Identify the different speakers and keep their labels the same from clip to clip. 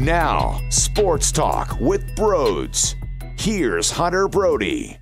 Speaker 1: Now, sports talk with Brodes. Here's Hunter Brody.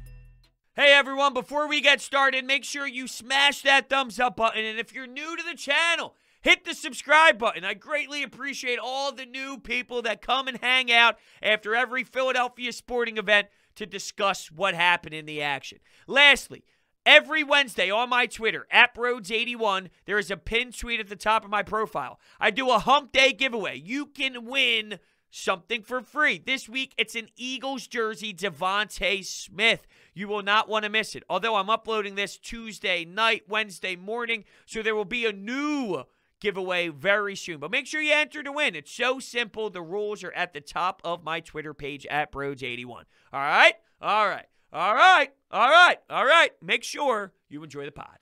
Speaker 2: Hey everyone, before we get started, make sure you smash that thumbs up button. And if you're new to the channel, hit the subscribe button. I greatly appreciate all the new people that come and hang out after every Philadelphia sporting event to discuss what happened in the action. Lastly, Every Wednesday on my Twitter, at Brodes81, there is a pinned tweet at the top of my profile. I do a hump day giveaway. You can win something for free. This week, it's an Eagles jersey, DeVonta Smith. You will not want to miss it. Although I'm uploading this Tuesday night, Wednesday morning, so there will be a new giveaway very soon. But make sure you enter to win. It's so simple. The rules are at the top of my Twitter page at Brodes81. All right? All right. All right. All right. All right. Make sure you enjoy the pod.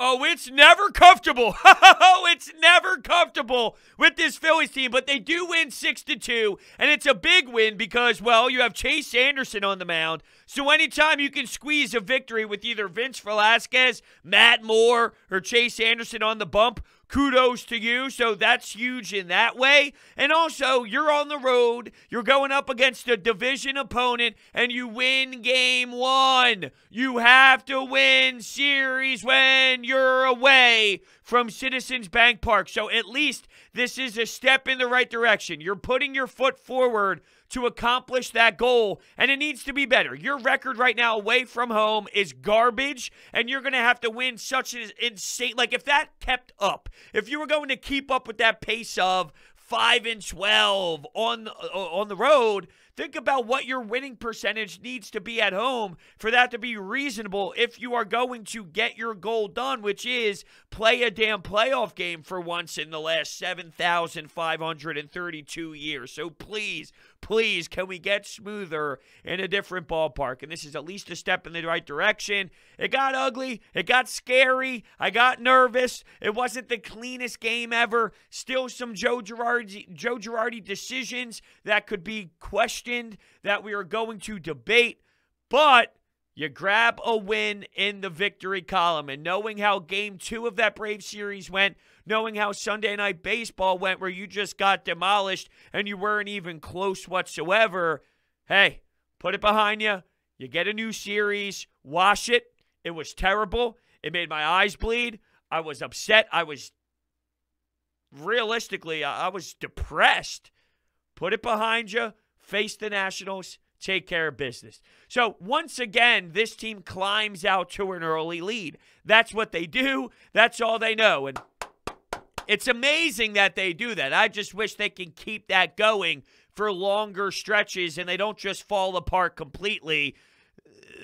Speaker 2: Oh, it's never comfortable. oh, it's never comfortable with this Phillies team, but they do win 6 to 2, and it's a big win because well, you have Chase Anderson on the mound. So anytime you can squeeze a victory with either Vince Velasquez, Matt Moore, or Chase Anderson on the bump, kudos to you. So that's huge in that way. And also, you're on the road, you're going up against a division opponent, and you win game one. You have to win series when you're away from Citizens Bank Park. So at least this is a step in the right direction. You're putting your foot forward to accomplish that goal, and it needs to be better. Your record right now away from home is garbage, and you're going to have to win such an insane. Like, if that kept up, if you were going to keep up with that pace of 5 and 12 on, uh, on the road, Think about what your winning percentage needs to be at home for that to be reasonable if you are going to get your goal done, which is play a damn playoff game for once in the last 7,532 years. So please, please, can we get smoother in a different ballpark? And this is at least a step in the right direction. It got ugly. It got scary. I got nervous. It wasn't the cleanest game ever. Still some Joe Girardi, Joe Girardi decisions that could be questioned questioned, that we are going to debate, but you grab a win in the victory column. And knowing how game two of that Brave series went, knowing how Sunday night baseball went, where you just got demolished and you weren't even close whatsoever, hey, put it behind you. You get a new series, wash it. It was terrible. It made my eyes bleed. I was upset. I was realistically, I was depressed. Put it behind you face the Nationals, take care of business. So, once again, this team climbs out to an early lead. That's what they do, that's all they know. And it's amazing that they do that. I just wish they can keep that going for longer stretches and they don't just fall apart completely.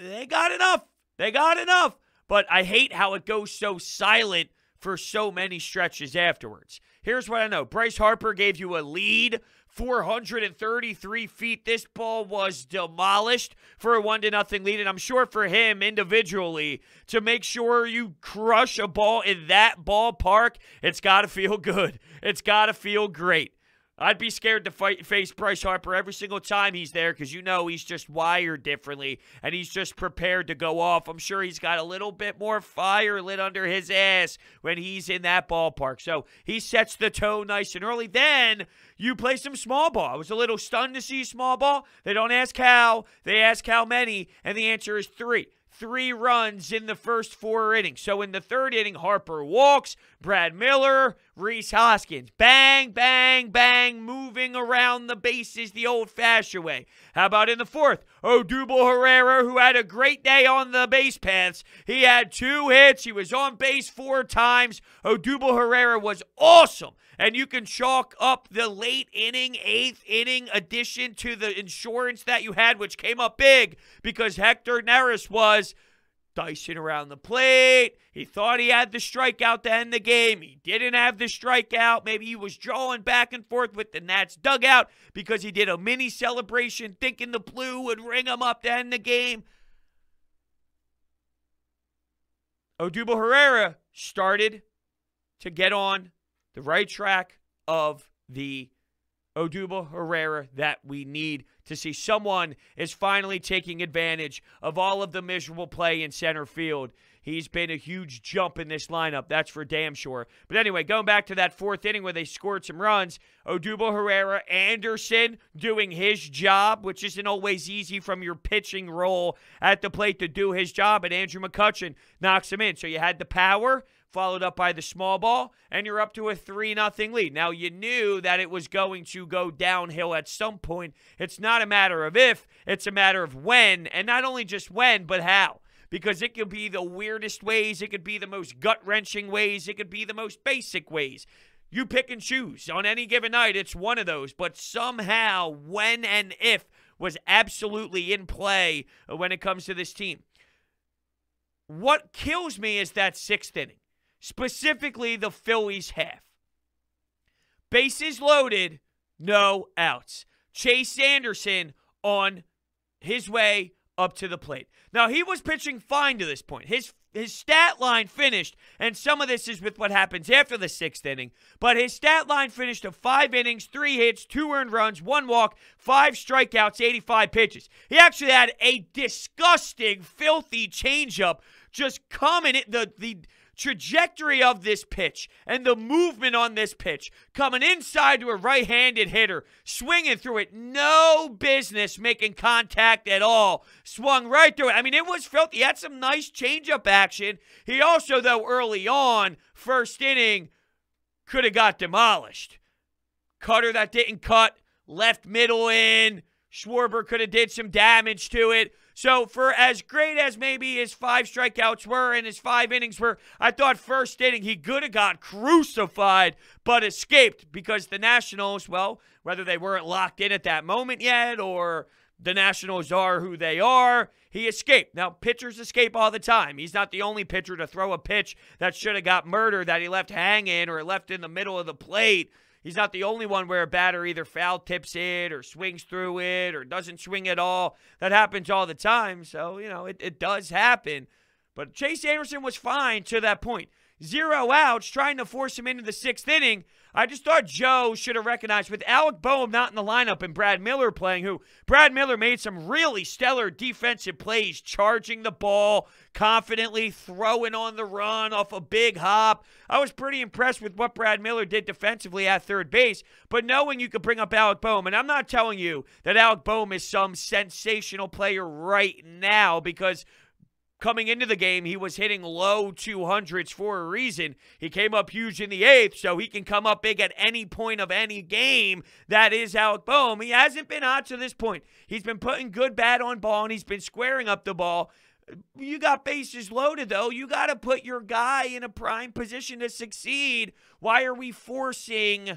Speaker 2: They got enough. They got enough. But I hate how it goes so silent for so many stretches afterwards. Here's what I know Bryce Harper gave you a lead 433 feet. This ball was demolished for a one to nothing lead, and I'm sure for him individually to make sure you crush a ball in that ballpark, it's got to feel good. It's got to feel great. I'd be scared to fight, face Bryce Harper every single time he's there because you know he's just wired differently and he's just prepared to go off. I'm sure he's got a little bit more fire lit under his ass when he's in that ballpark. So he sets the tone nice and early. Then you play some small ball. I was a little stunned to see small ball. They don't ask how, they ask how many, and the answer is three three runs in the first four innings. So in the third inning, Harper walks, Brad Miller, Rhys Hoskins. Bang, bang, bang, moving around the bases the old fashioned way. How about in the fourth? Odubel Herrera, who had a great day on the base paths. He had two hits. He was on base four times. Odubel Herrera was awesome. And you can chalk up the late inning, eighth inning addition to the insurance that you had, which came up big because Hector Neris was dicing around the plate. He thought he had the strikeout to end the game. He didn't have the strikeout. Maybe he was drawing back and forth with the Nats dugout because he did a mini celebration thinking the blue would ring him up to end the game. Odubel Herrera started to get on the right track of the Odubel Herrera that we need to see. Someone is finally taking advantage of all of the miserable play in center field. he's been a huge jump in this lineup. That's for damn sure. But anyway, going back to that fourth inning where they scored some runs, Odubel Herrera, Anderson doing his job, which isn't always easy from your pitching role at the plate to do his job, and Andrew McCutchen knocks him in. So you had the power followed up by the small ball, and you're up to a 3 nothing lead. Now, you knew that it was going to go downhill at some point. It's not a matter of if, it's a matter of when, and not only just when, but how. Because it could be the weirdest ways, it could be the most gut wrenching ways, it could be the most basic ways. You pick and choose. On any given night, it's one of those. But somehow, when and if was absolutely in play when it comes to this team. What kills me is that sixth inning specifically the Phillies half. Bases loaded, no outs. Chase Anderson on his way up to the plate. Now he was pitching fine to this point. His his stat line finished, and some of this is with what happens after the sixth inning, but his stat line finished of five innings, three hits, two earned runs, one walk, five strikeouts, 85 pitches. He actually had a disgusting, filthy changeup just coming in the the trajectory of this pitch and the movement on this pitch coming inside to a right handed hitter, swinging through it, no business making contact at all. Swung right through it. I mean, it was filthy. He had some nice changeup action. He also, though, early on, first inning, could have got demolished. Cutter that didn't cut, left middle in. Schwarber could have did some damage to it. So, for as great as maybe his five strikeouts were and his five innings were, I thought first inning he could have got crucified, but escaped because the Nationals, well, whether they weren't locked in at that moment yet or the Nationals are who they are, he escaped. Now, pitchers escape all the time. He's not the only pitcher to throw a pitch that should have got murdered that he left hanging or left in the middle of the plate. He's not the only one where a batter either foul tips it or swings through it or doesn't swing at all. That happens all the time. So, you know, it, it does happen. But Chase Anderson was fine to that point. Zero outs, trying to force him into the sixth inning. I just thought Joe should have recognized with Alec Bohm not in the lineup and Brad Miller playing, who Brad Miller made some really stellar defensive plays, charging the ball confidently, throwing on the run off a big hop. I was pretty impressed with what Brad Miller did defensively at third base, but knowing you could bring up Alec Bohm, and I'm not telling you that Alec Bohm is some sensational player right now because coming into the game, he was hitting low 200s for a reason. He came up huge in the eighth, so he can come up big at any point of any game. That is Alec Bohm. He hasn't been hot to this point. He's been putting good bat on ball, and he's been squaring up the ball. You got bases loaded, though. You got to put your guy in a prime position to succeed. Why are we forcing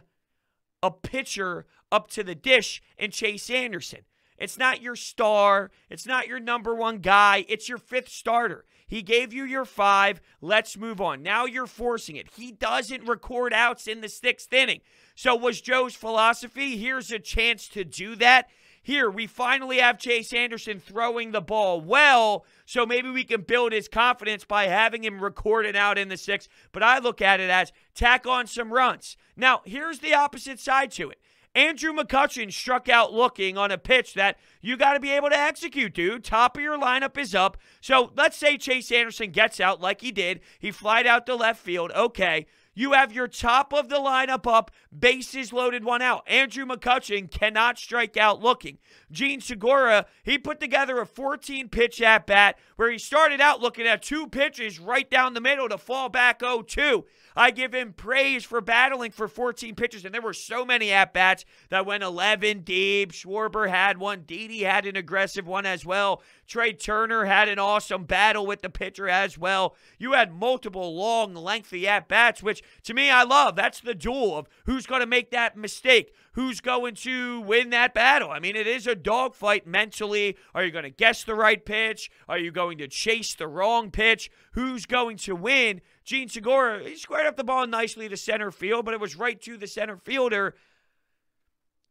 Speaker 2: a pitcher up to the dish and Chase Anderson? It's not your star. It's not your number one guy. It's your fifth starter. He gave you your five. Let's move on. Now you're forcing it. He doesn't record outs in the sixth inning. So, was Joe's philosophy? Here's a chance to do that. Here, we finally have Chase Anderson throwing the ball well, so maybe we can build his confidence by having him record it out in the sixth. But I look at it as tack on some runs. Now, here's the opposite side to it. Andrew McCutchen struck out looking on a pitch that you got to be able to execute, dude. Top of your lineup is up. So let's say Chase Anderson gets out like he did. He flied out to left field. Okay. You have your top of the lineup up, bases loaded, one out. Andrew McCutchen cannot strike out looking. Jean Segura, he put together a 14 pitch at bat where he started out looking at two pitches right down the middle to fall back 0 2. I give him praise for battling for 14 pitches, and there were so many at bats that went 11 deep. Schwarber had one. Didi had an aggressive one as well. Trea Turner had an awesome battle with the pitcher as well. You had multiple long, lengthy at bats, which to me I love. That's the duel of who's going to make that mistake, who's going to win that battle. I mean, it is a dogfight mentally. Are you going to guess the right pitch? Are you going to chase the wrong pitch? Who's going to win? Jean Segura, he squared up the ball nicely to center field, but it was right to the center fielder.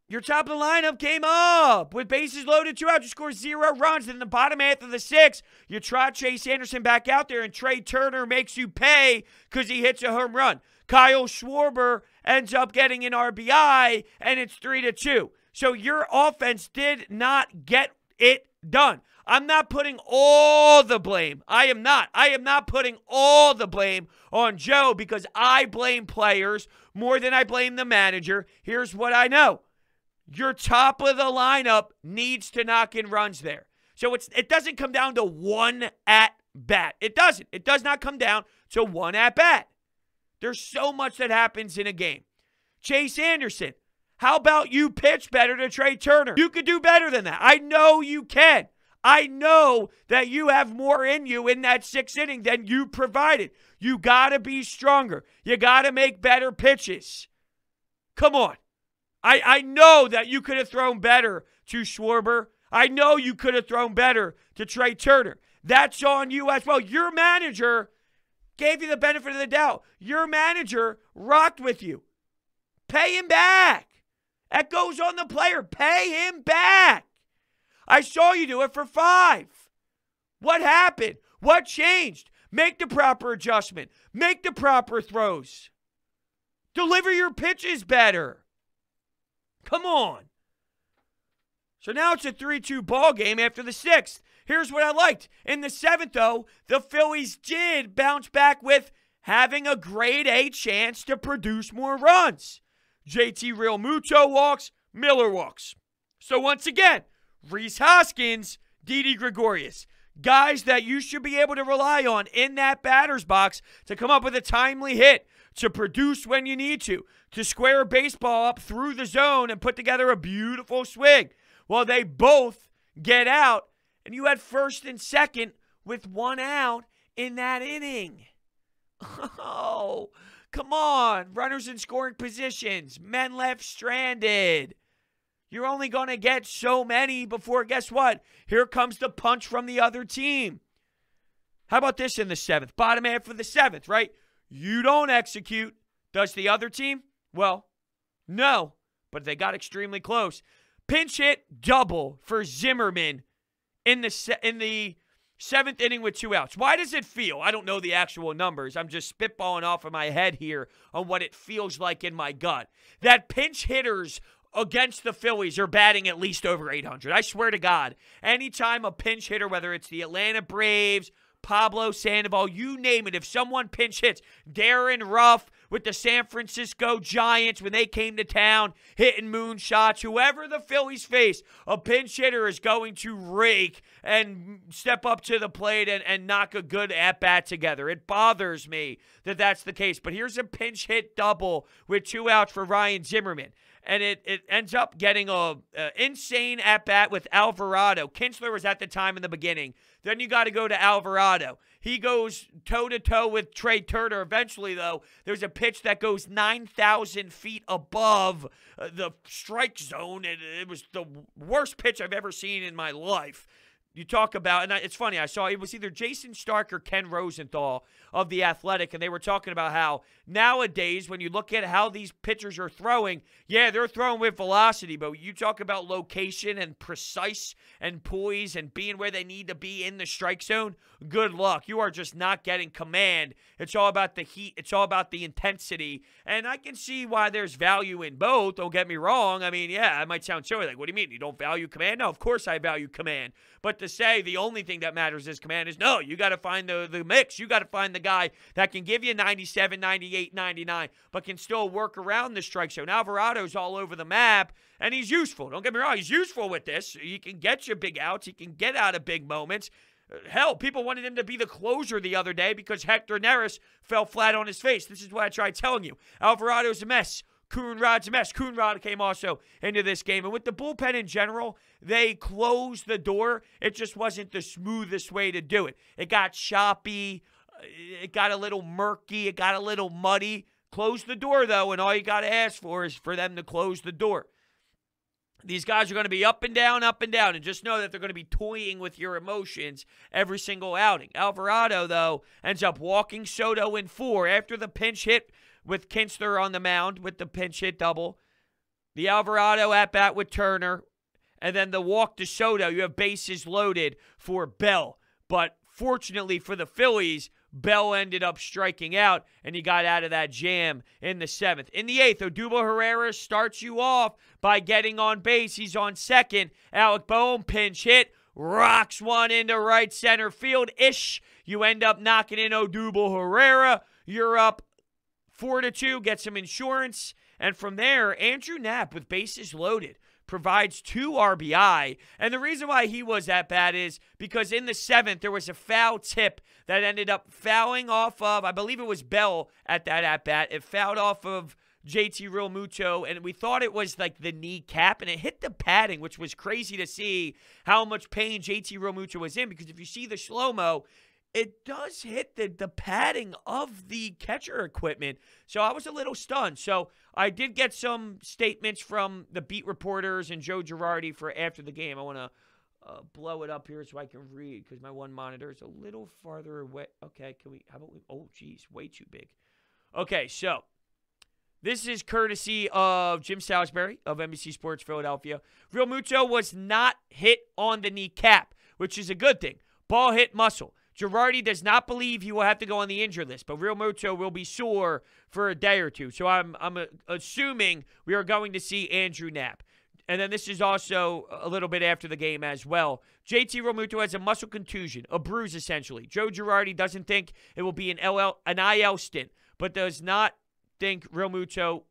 Speaker 2: Your top of the lineup came up with bases loaded, two outs. You score zero runs. In the bottom half of the sixth, you trot Chase Anderson back out there, and Trea Turner makes you pay because he hits a home run. Kyle Schwarber ends up getting an RBI, and it's three to two. So your offense did not get it done. I'm not putting all the blame. I am not. I am not putting all the blame on Joe because I blame players more than I blame the manager. Here's what I know your top of the lineup needs to knock in runs there. So it's it doesn't come down to one at bat. It doesn't. It does not come down to one at bat. There's so much that happens in a game. Chase Anderson, how about you pitch better to Trea Turner? You could do better than that. I know you can. I know that you have more in you in that sixth inning than you provided. You got to be stronger. You got to make better pitches. Come on. I, I know that you could have thrown better to Schwarber. I know you could have thrown better to Trea Turner. That's on you as well. Your manager gave you the benefit of the doubt. Your manager rocked with you. Pay him back. That goes on the player. Pay him back. I saw you do it for five. What happened? What changed? Make the proper adjustment. Make the proper throws. Deliver your pitches better. Come on. So now it's a 3 2 ball game after the sixth. Here's what I liked. In the seventh, though, the Phillies did bounce back with having a grade A chance to produce more runs. JT Real Realmuto walks, Miller walks. So once again, Rhys Hoskins, Didi Gregorius. Guys that you should be able to rely on in that batter's box to come up with a timely hit, to produce when you need to, to square a baseball up through the zone and put together a beautiful swing. Well, they both get out, and you had first and second with one out in that inning. Oh, come on. Runners in scoring positions, men left stranded. You're only going to get so many before, guess what? Here comes the punch from the other team. How about this in the seventh? Bottom half of the seventh, right? You don't execute. Does the other team? Well, no, but they got extremely close. Pinch hit double for Zimmerman in the in the seventh inning with two outs. Why does it feel? I don't know the actual numbers. I'm just spitballing off of my head here on what it feels like in my gut. That pinch hitters against the Phillies are batting at least over 800. I swear to God. Anytime a pinch hitter, whether it's the Atlanta Braves, Pablo Sandoval, you name it, if someone pinch hits, Darin Ruf with the San Francisco Giants when they came to town, hitting moonshots, whoever the Phillies face, a pinch hitter is going to rake and step up to the plate and, and knock a good at bat together. It bothers me that that's the case. But here's a pinch hit double with two outs for Ryan Zimmerman and it, it ends up getting a, a insane at bat with Alvarado. Kintzler was at the time in the beginning. Then you got to go to Alvarado. He goes toe to toe with Trea Turner. Eventually, though, there's a pitch that goes 9,000 feet above uh, the strike zone. And it was the worst pitch I've ever seen in my life. You talk about, and it's funny, I saw it was either Jayson Stark or Ken Rosenthal of The Athletic, and they were talking about how nowadays, when you look at how these pitchers are throwing, yeah, they're throwing with velocity, but you talk about location and precise and poise and being where they need to be in the strike zone, good luck. You are just not getting command. It's all about the heat, it's all about the intensity, and I can see why there's value in both. Don't get me wrong. I mean, yeah, I might sound silly. Like, what do you mean? You don't value command? No, of course I value command. But to say the only thing that matters is command is no, you got to find the, the mix. You got to find the guy that can give you 97, 98, 99, but can still work around the strike zone. Alvarado's all over the map, and he's useful. Don't get me wrong, he's useful with this. He can get you big outs, he can get out of big moments. Uh, hell, people wanted him to be the closer the other day because Hector Neris fell flat on his face. This is what I tried telling you. Alvarado's a mess. Coonrod's a mess. Coonrod came also into this game. And with the bullpen in general, they closed the door. It just wasn't the smoothest way to do it. It got choppy. Uh, it got a little murky. It got a little muddy. Close the door, though, and all you got to ask for is for them to close the door. These guys are going to be up and down, up and down, and just know that they're going to be toying with your emotions every single outing. Alvarado, though, ends up walking Soto in four after the pinch hit with Kintzler on the mound with the pinch hit double. The Alvarado at bat with Turner. And then the walk to Soto. You have bases loaded for Bell. But fortunately for the Phillies, Bell ended up striking out and he got out of that jam in the seventh. In the eighth, Odubel Herrera starts you off by getting on base. He's on second. Alec Bohm pinch hit rocks one into right center field ish. You end up knocking in Odubel Herrera. You're up four to two, get some insurance. And from there, Andrew Knapp with bases loaded provides two RBI. And the reason why he was that bad is because in the seventh, there was a foul tip that ended up fouling off of, I believe it was Bell at that at bat. It fouled off of JT Realmuto, and we thought it was like the kneecap, and it hit the padding, which was crazy to see how much pain JT Realmuto was in. Because if you see the slow mo, it does hit the, the padding of the catcher equipment. So I was a little stunned. So I did get some statements from the beat reporters and Joe Girardi for after the game. I want to uh, blow it up here so I can read because my one monitor is a little farther away. Okay, can we? How about we? Oh, geez, way too big. Okay, so this is courtesy of Jim Salisbury of NBC Sports Philadelphia. Realmuto was not hit on the kneecap, which is a good thing. Ball hit muscle. Girardi does not believe he will have to go on the injured list, but Realmuto will be sore for a day or two. So I'm I'm uh, assuming we are going to see Andrew Knapp. And then this is also a little bit after the game as well. JT Realmuto has a muscle contusion, a bruise essentially. Joe Girardi doesn't think it will be an LL an IL stint, but does not think Realmuto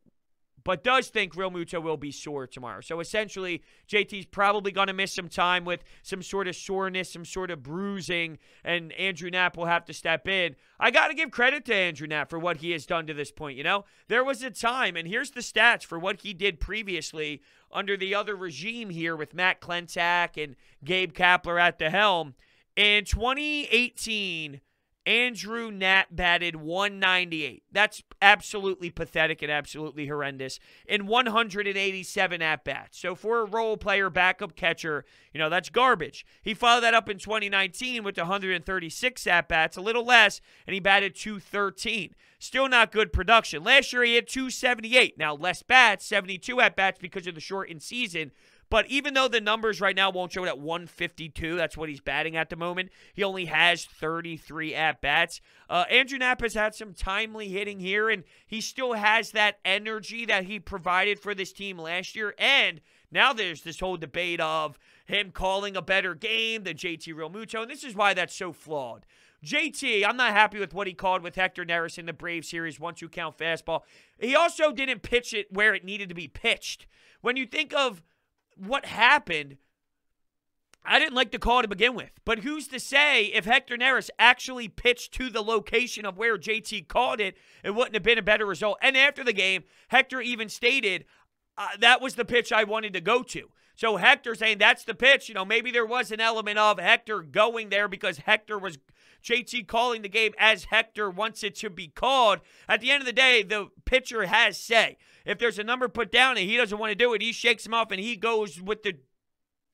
Speaker 2: but does think Realmuto will be sore tomorrow. So essentially, JT's probably going to miss some time with some sort of soreness, some sort of bruising, and Andrew Knapp will have to step in. I got to give credit to Andrew Knapp for what he has done to this point. You know, there was a time, and here's the stats for what he did previously under the other regime here with Matt Klentak and Gabe Kapler at the helm. In 2018, Andrew Knapp batted 198. That's absolutely pathetic and absolutely horrendous in 187 at bats. So for a role player, backup catcher, you know, that's garbage. He followed that up in 2019 with 136 at bats, a little less, and he batted 213. Still not good production. Last year he had 278. Now less bats, 72 at bats because of the shortened season. But even though the numbers right now won't show it at 152, that's what he's batting at the moment. He only has 33 at bats. Uh, Andrew Knapp has had some timely hitting here, and he still has that energy that he provided for this team last year. And now there's this whole debate of him calling a better game than JT Realmuto, and this is why that's so flawed. JT, I'm not happy with what he called with Hector Neris in the Brave series, one two count fastball. He also didn't pitch it where it needed to be pitched. When you think of what happened, I didn't like the call to begin with. But who's to say if Hector Neris actually pitched to the location of where JT called it, it wouldn't have been a better result. And after the game, Hector even stated uh, that was the pitch I wanted to go to. So Hector saying that's the pitch, you know, maybe there was an element of Hector going there because Hector was JT calling the game as Hector wants it to be called. At the end of the day, the pitcher has say. If there's a number put down and he doesn't want to do it, he shakes him off and he goes with the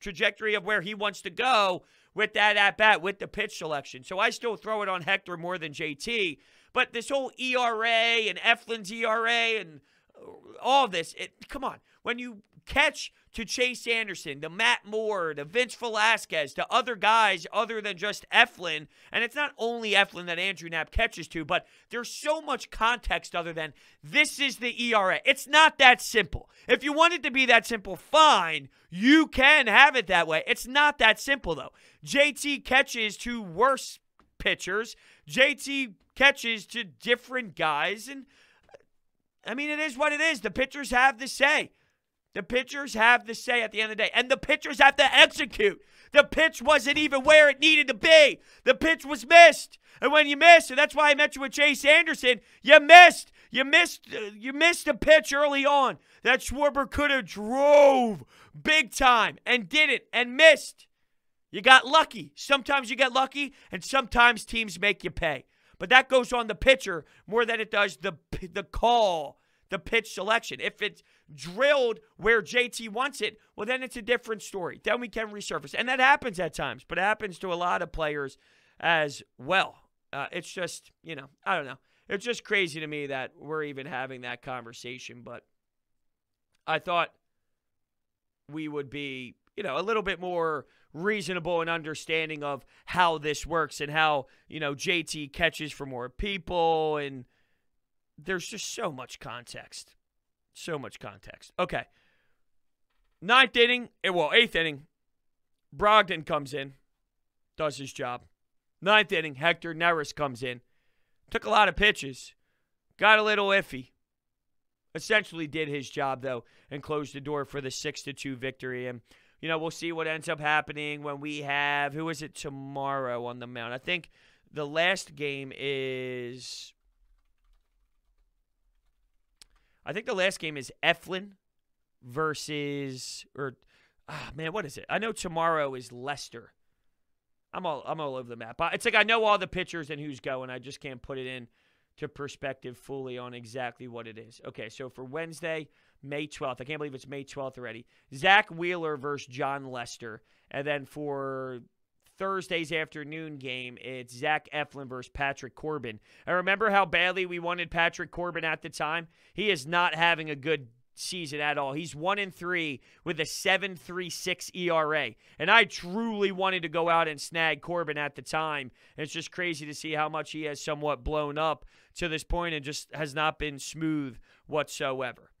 Speaker 2: trajectory of where he wants to go with that at bat, with the pitch selection. So I still throw it on Hector more than JT. But this whole ERA and Eflin's ERA and uh, all this, it, come on. When you catch to Chase Anderson, to Matt Moore, to Vince Velasquez, to other guys other than just Eflin. And it's not only Eflin that Andrew Knapp catches to, but there's so much context other than this is the ERA. It's not that simple. If you want it to be that simple, fine. You can have it that way. It's not that simple, though. JT catches to worse pitchers, JT catches to different guys. And I mean, it is what it is. The pitchers have the say. The pitchers have the say at the end of the day, and the pitchers have to execute. The pitch wasn't even where it needed to be. The pitch was missed, and when you miss, and that's why I met you with Chase Anderson, you missed. You missed. Uh, you missed a pitch early on that Schwarber could have drove big time and didn't and missed. You got lucky. Sometimes you get lucky, and sometimes teams make you pay. But that goes on the pitcher more than it does the the call, the pitch selection. If it's drilled where JT wants it, well, then it's a different story. Then we can resurface. And that happens at times, but it happens to a lot of players as well. Uh, it's just, you know, I don't know. It's just crazy to me that we're even having that conversation. But I thought we would be, you know, a little bit more reasonable and understanding of how this works and how, you know, JT catches for more people. And there's just so much context. So much context. Okay. Ninth inning, eh, well, eighth inning, Brogdon comes in, does his job. Ninth inning, Hector Neris comes in, took a lot of pitches, got a little iffy. Essentially did his job though and closed the door for the six to two victory. And you know we'll see what ends up happening when we have who is it tomorrow on the mound. I think the last game is. I think the last game is Eflin versus or ah man, what is it? I know tomorrow is Lester. I'm all I'm all over the map. It's like I know all the pitchers and who's going. I just can't put it in to perspective fully on exactly what it is. Okay, so for Wednesday, May 12th, I can't believe it's May 12th already. Zack Wheeler versus Jon Lester, and then for Thursday's afternoon game, it's Zach Eflin versus Patrick Corbin. I remember how badly we wanted Patrick Corbin at the time. He is not having a good season at all. He's one in three with a 7.36 ERA, and I truly wanted to go out and snag Corbin at the time. It's just crazy to see how much he has somewhat blown up to this point and just has not been smooth whatsoever.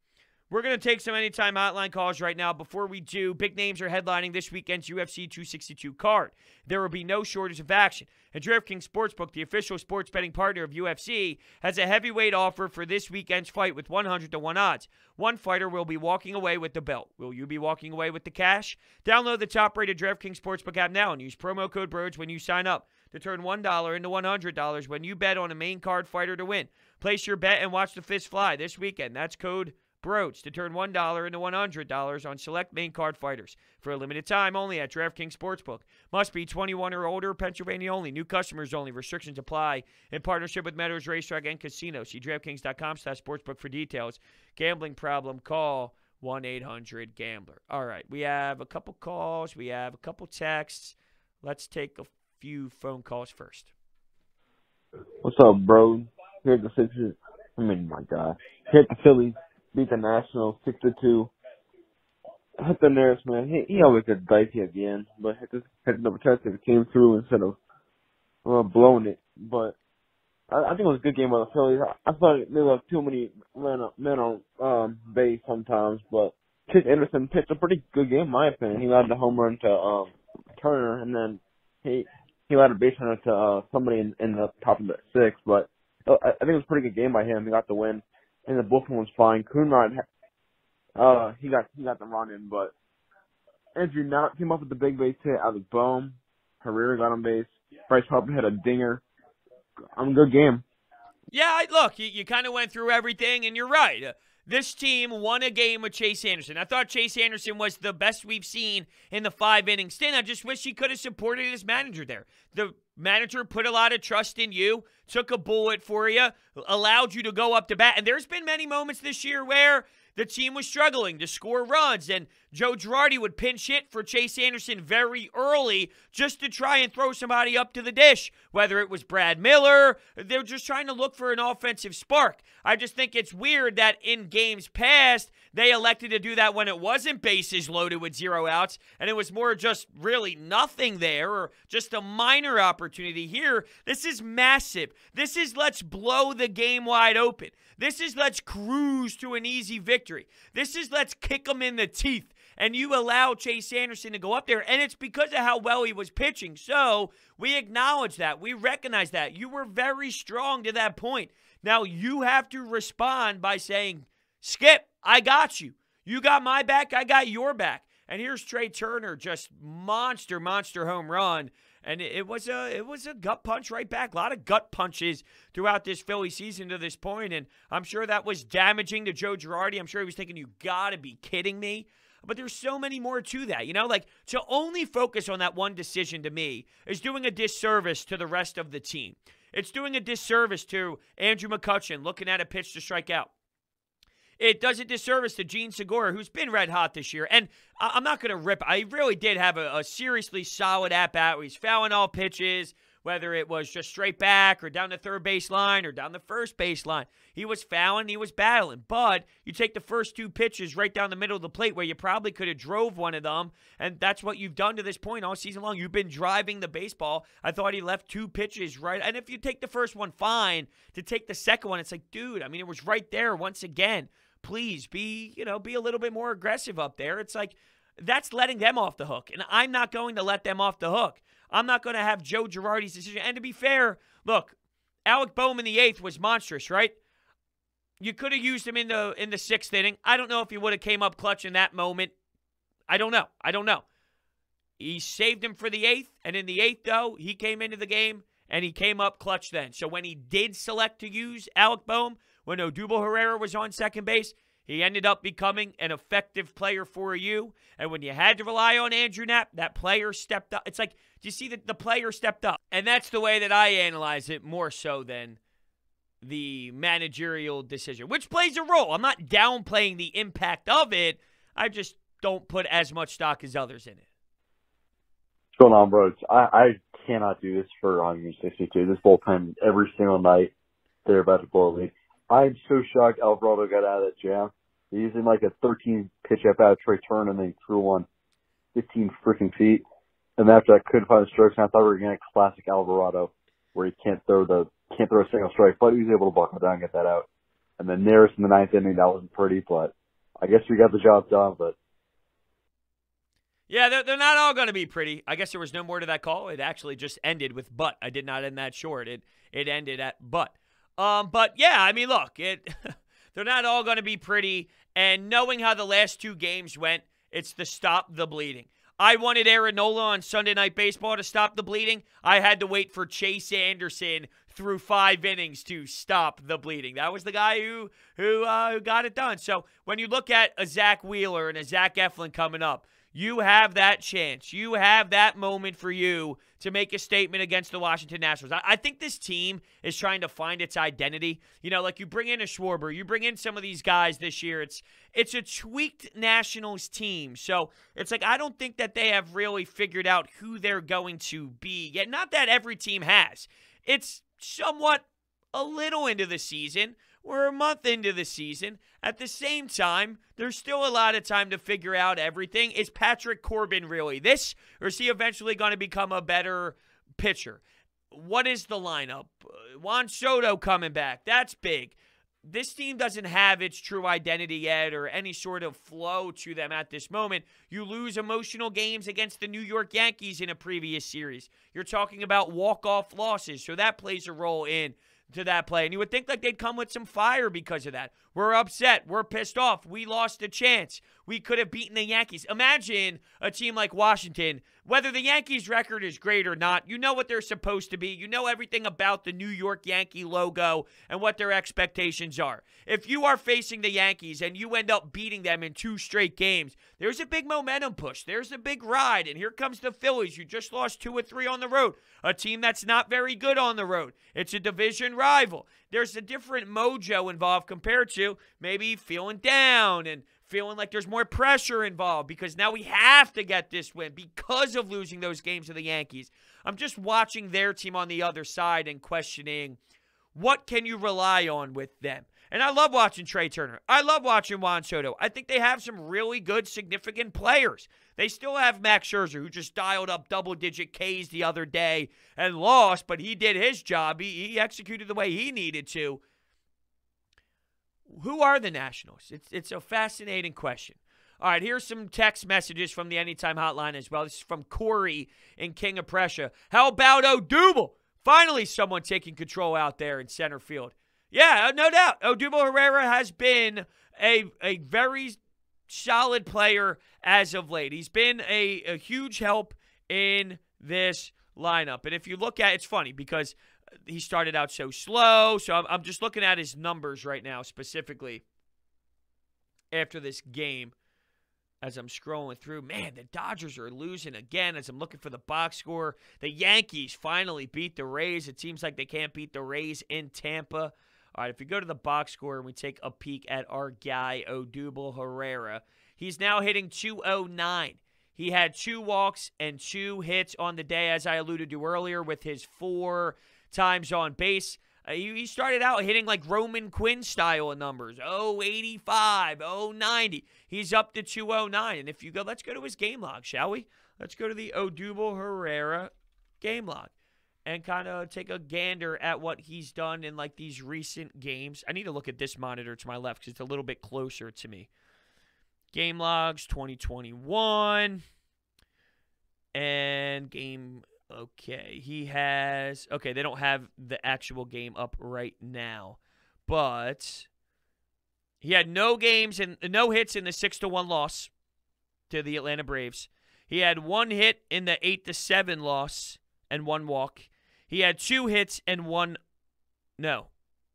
Speaker 2: We're going to take some anytime hotline calls right now. Before we do, big names are headlining this weekend's UFC 262 card. There will be no shortage of action. And DraftKings Sportsbook, the official sports betting partner of UFC, has a heavyweight offer for this weekend's fight with 100 to 1 odds. One fighter will be walking away with the belt. Will you be walking away with the cash? Download the top rated DraftKings Sportsbook app now and use promo code BRODES when you sign up to turn $1 into $100 when you bet on a main card fighter to win. Place your bet and watch the fist fly this weekend. That's code BRODES to turn $1 into $100 on select main card fighters for a limited time only at DraftKings Sportsbook. Must be 21 or older, Pennsylvania only. New customers only. Restrictions apply in partnership with Meadows Racetrack and Casino. See DraftKings.com slash sportsbook for details. Gambling problem, call 1-800-GAMBLER. All right, we have a couple calls. We have a couple texts. Let's take a few phone calls first.
Speaker 3: What's up, bro? Here at the Sixers. I mean, my God. Here at the Phillies beat the Nationals six to two. Hector Neris, man, he he always gets dicey at the end, but Hector Hector Protector came through instead of uh, blowing it. But I, I think it was a good game by the Phillies. I, I thought there was too many men men on um, base sometimes, but Chase Anderson pitched a pretty good game, in my opinion. He allowed the home run to um, Turner, and then he he allowed a base runner to uh, somebody in, in the top of the six. But uh, I think it was a pretty good game by him. He got the win and the bullpen was fine. Coonrod, uh, he got he got the run in, but Andrew Knott came up with the big base hit. Alec Bohm, Herrera got on base. Bryce Harper had a dinger. I'm a good game.
Speaker 2: Yeah, look, you, you kind of went through everything, and you're right. This team won a game with Chase Anderson. I thought Chase Anderson was the best we've seen in the five inning stint. I just wish he could have supported his manager there. The manager put a lot of trust in you, took a bullet for you, allowed you to go up to bat. And there's been many moments this year where the team was struggling to score runs, and Joe Girardi would pinch hit for Chase Anderson very early just to try and throw somebody up to the dish, whether it was Brad Miller. They're just trying to look for an offensive spark. I just think it's weird that in games past, they elected to do that when it wasn't bases loaded with zero outs, and it was more just really nothing there or just a minor opportunity. Here, this is massive. This is let's blow the game wide open. This is let's cruise to an easy victory. This is let's kick them in the teeth. And you allow Chase Anderson to go up there, and it's because of how well he was pitching. So we acknowledge that. We recognize that. You were very strong to that point. Now you have to respond by saying, Skip, I got you. You got my back, I got your back. And here's Trea Turner, just monster, monster home run and it, was a it was a gut punch right back. A lot of gut punches throughout this Philly season to this point, and I'm sure that was damaging to Joe Girardi. I'm sure he was thinking, "You got to be kidding me." But there's so many more to that, you know. Like to only focus on that one decision to me is doing a disservice to the rest of the team. It's doing a disservice to Andrew McCutchen looking at a pitch to strike out. It does a disservice to Jean Segura, who's been red hot this year. And I'm not going to rip. I really did have a, a seriously solid at bat where he's fouling all pitches, whether it was just straight back or down the third base line or down the first base line. He was fouling, he was battling. But you take the first two pitches right down the middle of the plate where you probably could have drove one of them, and that's what you've done to this point all season long. You've been driving the baseball. I thought he left two pitches right. And if you take the first one, fine. To take the second one, it's like, dude, I mean, it was right there once again please be, you know, be a little bit more aggressive up there. It's like that's letting them off the hook. And I'm not going to let them off the hook. I'm not going to have Joe Girardi's decision. And to be fair, look, Alec Bohm in the eighth was monstrous, right? You could have used him in the in the sixth inning. I don't know if he would have came up clutch in that moment. I don't know. I don't know. He saved him for the eighth, and in the eighth, though, he came into the game and he came up clutch then. So when he did select to use Alec Bohm, when Odubel Herrera was on second base, he ended up becoming an effective player for you. And when you had to rely on Andrew Knapp, that player stepped up. It's like, do you see that the player stepped up? And that's the way that I analyze it more so than the managerial decision, which plays a role. I'm not downplaying the impact of it. I just don't put as much stock as others in it.
Speaker 4: What's going on, bro? I, I cannot do this for 162. This bullpen every single night, they're about to blow a lead. I'm so shocked Alvarado got out of that jam. He's in like a 13 pitch at bat Trea Turner and then he threw one 15 freaking feet. And after I couldn't find the strokes, and I thought we were getting a classic Alvarado where he can't throw the can't throw a single strike, but he was able to buckle down and get that out. And then Neris in the ninth inning, that wasn't pretty, but I guess we got the job done. But
Speaker 2: yeah, they're, they're not all going to be pretty. I guess there was no more to that call. It actually just ended with but. I did not end that short. It it ended at but. Um, but yeah, I mean, look, it they're not all going to be pretty. And knowing how the last two games went, it's to stop the bleeding. I wanted Aaron Nola on Sunday Night Baseball to stop the bleeding. I had to wait for Chase Anderson through five innings to stop the bleeding. That was the guy who who uh, who got it done. So when you look at a Zack Wheeler and a Zach Eflin coming up, you have that chance. You have that moment for you to make a statement against the Washington Nationals. I, I, think this team is trying to find its identity. You know, like you bring in a Schwarber, you bring in some of these guys this year. It's it's a tweaked Nationals team. So it's like I don't think that they have really figured out who they're going to be yet. Not that every team has. It's somewhat a little into the season. We're a month into the season. At the same time, there's still a lot of time to figure out everything. Is Patrick Corbin really this, or is he eventually going to become a better pitcher? What is the lineup? Juan Soto coming back. That's big. This team doesn't have its true identity yet or any sort of flow to them at this moment. You lose emotional games against the New York Yankees in a previous series. You're talking about walk-off losses, so that plays a role in to that play. And you would think like they'd come with some fire because of that. We're upset. We're pissed off. We lost a chance. We could have beaten the Yankees. Imagine a team like Washington, whether the Yankees' record is great or not, you know what they're supposed to be. You know everything about the New York Yankee logo and what their expectations are. If you are facing the Yankees and you end up beating them in two straight games, there's a big momentum push. There's a big ride. And here comes the Phillies. You just lost two or three on the road. A team that's not very good on the road. It's a division rival. There's a different mojo involved compared to maybe feeling down and feeling like there's more pressure involved because now we have to get this win because of losing those games to the Yankees. I'm just watching their team on the other side and questioning what can you rely on with them. And I love watching Trea Turner. I love watching Juan Soto. I think they have some really good, significant players. They still have Max Scherzer, who just dialed up double digit Ks the other day and lost, but he did his job. He, he executed the way he needed to who are the Nationals? It's, it's a fascinating question. All right, here's some text messages from the Anytime Hotline as well. This is from Corey in King of Prussia. How about Odubel? Finally, someone taking control out there in center field. Yeah, no doubt. Odubel Herrera has been a, a very solid player as of late. He's been a, a huge help in this lineup. And if you look at it's funny because he started out so slow. So I'm, I'm just looking at his numbers right now, specifically after this game. As I'm scrolling through, man, the Dodgers are losing again. As I'm looking for the box score, the Yankees finally beat the Rays. It seems like they can't beat the Rays in Tampa. All right, if we go to the box score and we take a peek at our guy, Odubel Herrera, he's now hitting 209. He had two walks and two hits on the day, as I alluded to earlier, with his four times on base. Uh, he, started out hitting like Roman Quinn style numbers. Oh, 85, oh, 90. He's up to 209. And if you go, let's go to his game log, shall we? Let's go to the Odubel Herrera game log and kind of take a gander at what he's done in like these recent games. I need to look at this monitor to my left because it's a little bit closer to me. Game logs 2021. And game okay. He has okay, they don't have the actual game up right now. But he had no games and no hits in the 6 to 1 loss to the Atlanta Braves. He had one hit in the 8 to 7 loss and one walk. He had two hits and one no.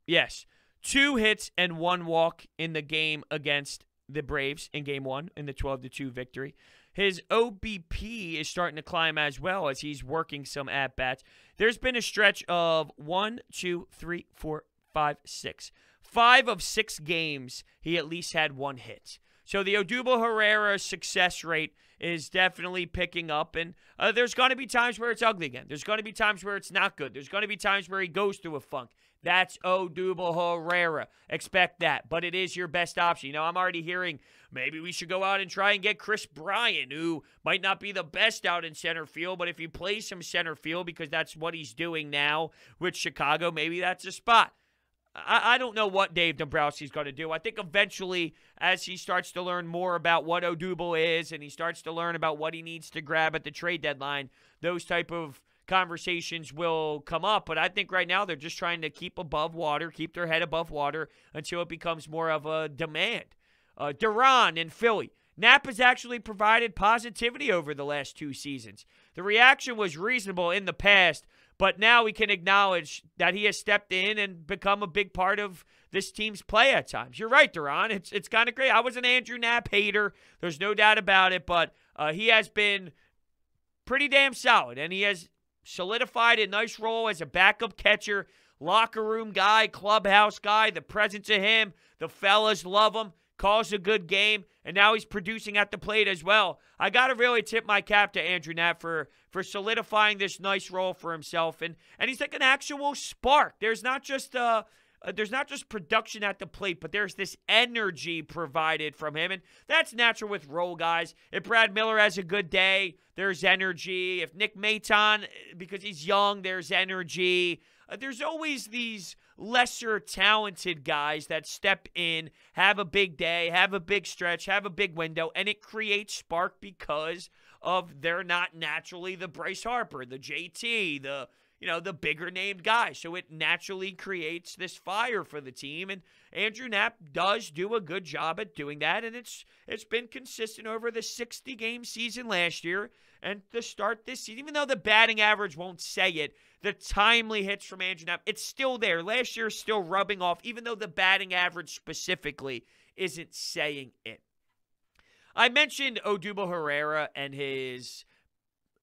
Speaker 2: Yes. Two hits and one walk in the game against the Braves in game 1 in the 12 to 2 victory. His OBP is starting to climb as well as he's working some at bats. There's been a stretch of one, two, three, four, five, six. Five of six games, he at least had one hit. So the Odubel Herrera success rate is definitely picking up. And uh, there's going to be times where it's ugly again. There's going to be times where it's not good. There's going to be times where he goes through a funk. That's Odubel Herrera. Expect that. But it is your best option. You know, I'm already hearing maybe we should go out and try and get Kris Bryant, who might not be the best out in center field, but if he plays some center field because that's what he's doing now with Chicago, maybe that's a spot. I, I don't know what Dave Dombrowski's going to do. I think eventually, as he starts to learn more about what Odubel is and he starts to learn about what he needs to grab at the trade deadline, those type of conversations will come up. But I think right now they're just trying to keep above water, keep their head above water until it becomes more of a demand. Uh, Duran in Philly. Knapp has actually provided positivity over the last two seasons. The reaction was reasonable in the past, but now we can acknowledge that he has stepped in and become a big part of this team's play at times. You're right, Duran. It's it's kind of great. I was an Andrew Knapp hater. There's no doubt about it, but uh, he has been pretty damn solid, and he has solidified a nice role as a backup catcher, locker room guy, clubhouse guy. The presence of him, the fellas love him calls a good game, and now he's producing at the plate as well. I got to really tip my cap to Andrew Knapp for for solidifying this nice role for himself, and and he's like an actual spark. There's not just uh, uh, there's not just production at the plate, but there's this energy provided from him, and that's natural with role guys. If Brad Miller has a good day, there's energy. If Nick Maton, because he's young, there's energy. Uh, there's always these lesser talented guys that step in, have a big day, have a big stretch, have a big window, and it creates spark because of they're not naturally the Bryce Harper, the JT, the you know, the bigger named guy. So it naturally creates this fire for the team. And Andrew Knapp does do a good job at doing that. And it's it's been consistent over the 60 game season last year and to start this season. Even though the batting average won't say it, the timely hits from Andrew Knapp, it's still there. Last year still rubbing off, even though the batting average specifically isn't saying it. I mentioned Odubel Herrera and his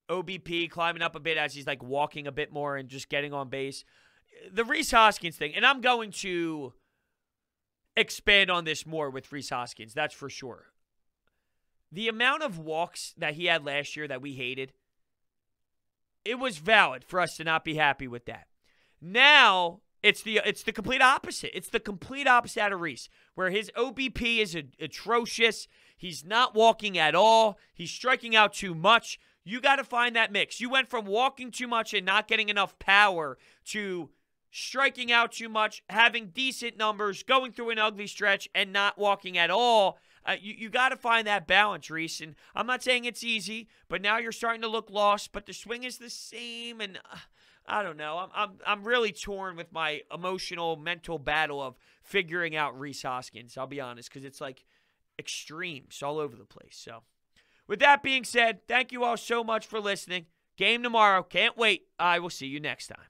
Speaker 2: OBP climbing up a bit as he's like walking a bit more and just getting on base. The Rhys Hoskins thing, and I'm going to expand on this more with Rhys Hoskins, that's for sure. The amount of walks that he had last year that we hated, it was valid for us to not be happy with that. Now it's the it's the complete opposite. It's the complete opposite out of Rhys, where his OBP is a, atrocious. He's not walking at all. He's striking out too much. You got to find that mix. You went from walking too much and not getting enough power to striking out too much, having decent numbers, going through an ugly stretch, and not walking at all. Uh, you you got to find that balance, Rhys. And I'm not saying it's easy, but now you're starting to look lost. But the swing is the same, and uh, I don't know. I'm I'm I'm really torn with my emotional mental battle of figuring out Rhys Hoskins. I'll be honest, because it's like extremes all over the place. So. With that being said, thank you all so much for listening. Game tomorrow. Can't wait. I will see you next time.